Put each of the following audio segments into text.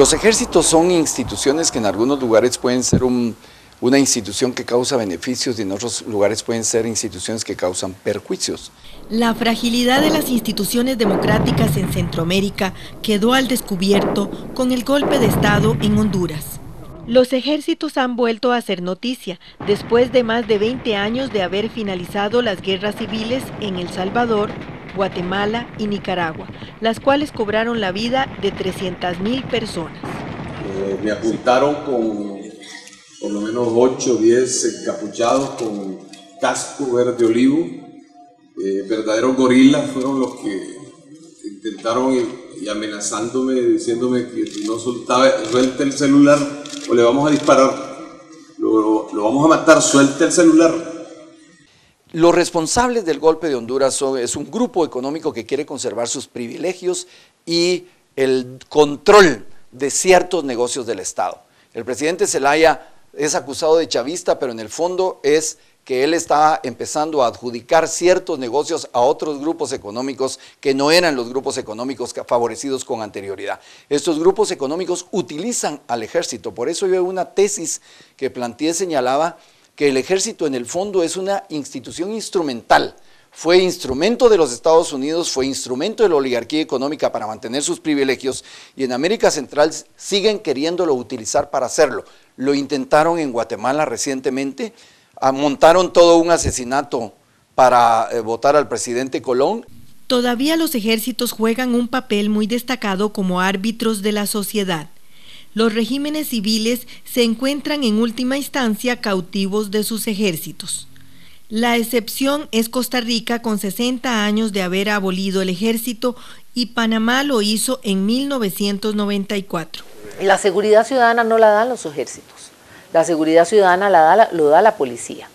Los ejércitos son instituciones que en algunos lugares pueden ser una institución que causa beneficios y en otros lugares pueden ser instituciones que causan perjuicios. La fragilidad de las instituciones democráticas en Centroamérica quedó al descubierto con el golpe de Estado en Honduras. Los ejércitos han vuelto a ser noticia después de más de 20 años de haber finalizado las guerras civiles en El Salvador, Guatemala y Nicaragua, las cuales cobraron la vida de 300.000 personas. Eh, me apuntaron con por lo menos 8 o 10 encapuchados con casco verde olivo. Eh, verdaderos gorilas fueron los que intentaron y, amenazándome, diciéndome que si no soltaba, suelte el celular o le vamos a disparar, lo, lo vamos a matar, suelte el celular. Los responsables del golpe de Honduras es un grupo económico que quiere conservar sus privilegios y el control de ciertos negocios del Estado. El presidente Zelaya es acusado de chavista, pero en el fondo es que él estaba empezando a adjudicar ciertos negocios a otros grupos económicos que no eran los grupos económicos favorecidos con anterioridad. Estos grupos económicos utilizan al ejército, por eso yo una tesis que planteé señalaba que el ejército en el fondo es una institución instrumental. Fue instrumento de los Estados Unidos, fue instrumento de la oligarquía económica para mantener sus privilegios y en América Central siguen queriéndolo utilizar para hacerlo. Lo intentaron en Guatemala recientemente, montaron todo un asesinato para eh, votar al presidente Colón. Todavía los ejércitos juegan un papel muy destacado como árbitros de la sociedad los regímenes civiles se encuentran en última instancia cautivos de sus ejércitos. La excepción es Costa Rica con 60 años de haber abolido el ejército y Panamá lo hizo en 1994. La seguridad ciudadana no la dan los ejércitos, la seguridad ciudadana la da, lo da la policía.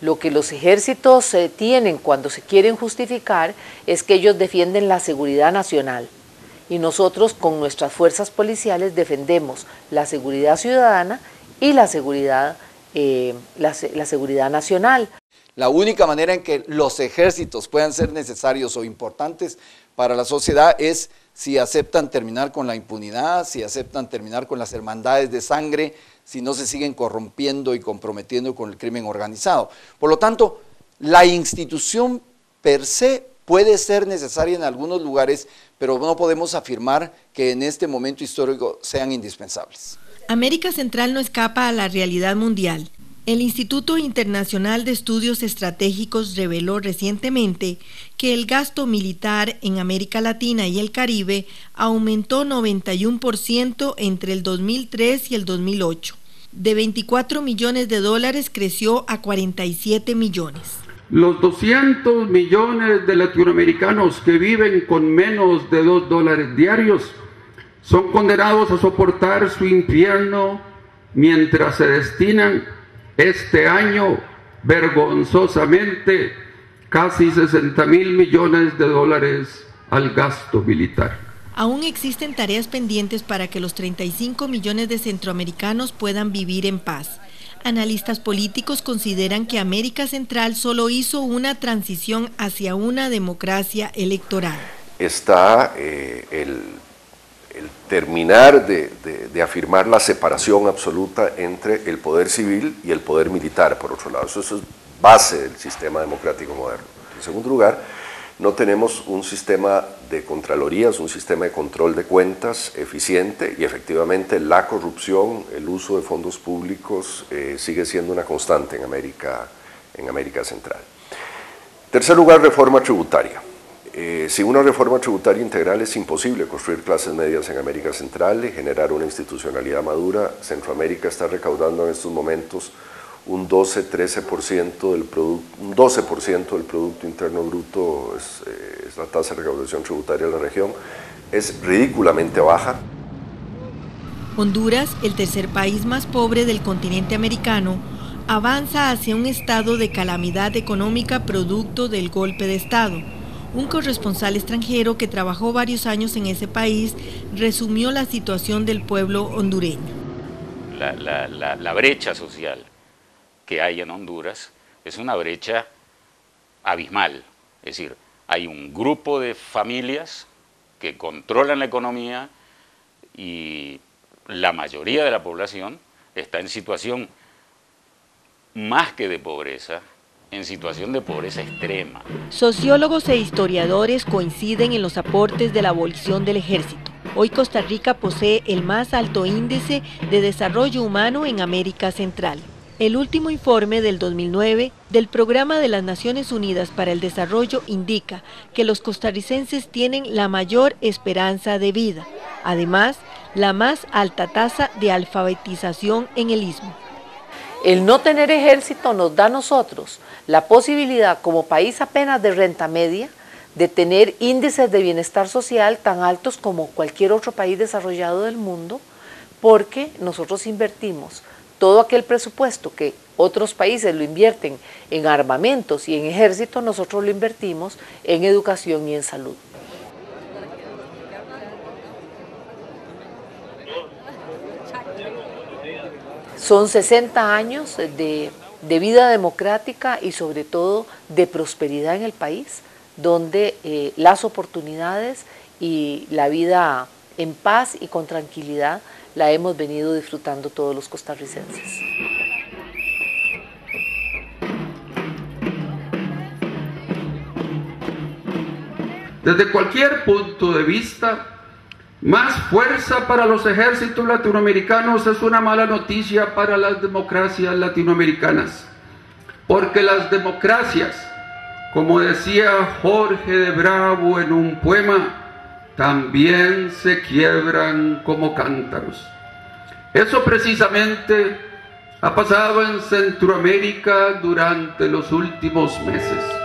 Lo que los ejércitos eh, tienen cuando se quieren justificar es que ellos defienden la seguridad nacional y nosotros con nuestras fuerzas policiales defendemos la seguridad ciudadana y la seguridad, eh, la, seguridad nacional. La única manera en que los ejércitos puedan ser necesarios o importantes para la sociedad es si aceptan terminar con la impunidad, si aceptan terminar con las hermandades de sangre, si no se siguen corrompiendo y comprometiendo con el crimen organizado. Por lo tanto, la institución per se puede ser necesaria en algunos lugares, pero no podemos afirmar que en este momento histórico sean indispensables. América Central no escapa a la realidad mundial. El Instituto Internacional de Estudios Estratégicos reveló recientemente que el gasto militar en América Latina y el Caribe aumentó 91% entre el 2003 y el 2008. De 24 millones de dólares creció a 47 millones. Los 200 millones de latinoamericanos que viven con menos de 2 dólares diarios son condenados a soportar su infierno mientras se destinan este año vergonzosamente casi 60 mil millones de dólares al gasto militar. Aún existen tareas pendientes para que los 35 millones de centroamericanos puedan vivir en paz. Analistas políticos consideran que América Central solo hizo una transición hacia una democracia electoral. Está eh, el, terminar de, afirmar la separación absoluta entre el poder civil y el poder militar, por otro lado. Eso, eso es base del sistema democrático moderno. En segundo lugar, no tenemos un sistema de contralorías, un sistema de control de cuentas eficiente y efectivamente la corrupción, el uso de fondos públicos eh, sigue siendo una constante en América, en América Central. Tercer lugar, reforma tributaria. Eh, sin una reforma tributaria integral es imposible construir clases medias en América Central y generar una institucionalidad madura. Centroamérica está recaudando en estos momentos un 12-13% del producto, un 12% del Producto Interno Bruto eh, es, la tasa de recaudación tributaria de la región, es ridículamente baja. Honduras, el tercer país más pobre del continente americano, avanza hacia un estado de calamidad económica producto del golpe de Estado. Un corresponsal extranjero que trabajó varios años en ese país resumió la situación del pueblo hondureño. La, brecha social que hay en Honduras es una brecha abismal. Es decir, hay un grupo de familias que controlan la economía y la mayoría de la población está en situación más que de pobreza, en situación de pobreza extrema. Sociólogos e historiadores coinciden en los aportes de la abolición del ejército. Hoy Costa Rica posee el más alto índice de desarrollo humano en América Central. El último informe del 2009 del Programa de las Naciones Unidas para el Desarrollo indica que los costarricenses tienen la mayor esperanza de vida, además la más alta tasa de alfabetización en el istmo. El no tener ejército nos da a nosotros la posibilidad como país apenas de renta media de tener índices de bienestar social tan altos como cualquier otro país desarrollado del mundo porque nosotros invertimos todo aquel presupuesto que otros países lo invierten en armamentos y en ejército, nosotros lo invertimos en educación y en salud. Son 60 años de, vida democrática y sobre todo de prosperidad en el país, donde eh, las oportunidades y la vida en paz y con tranquilidad la hemos venido disfrutando todos los costarricenses. Desde cualquier punto de vista, más fuerza para los ejércitos latinoamericanos es una mala noticia para las democracias latinoamericanas, porque las democracias, como decía Jorge de Bravo en un poema, también se quiebran como cántaros. Eso precisamente ha pasado en Centroamérica durante los últimos meses.